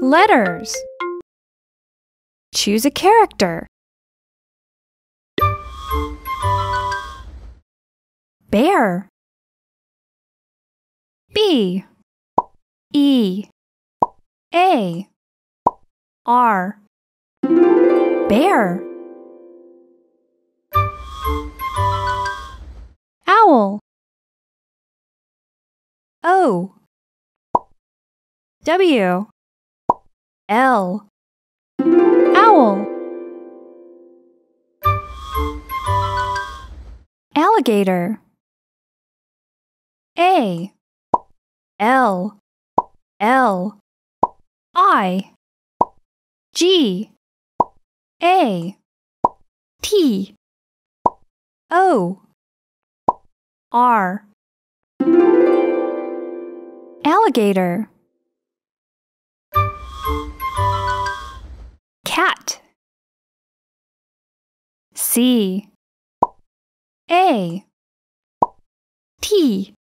Letters. Choose a character. Bear. B. E. A. R. Bear. Owl. O. W. L. Owl. Alligator. A. L. L. I. G. A. T. O. R. Alligator. C. A. T.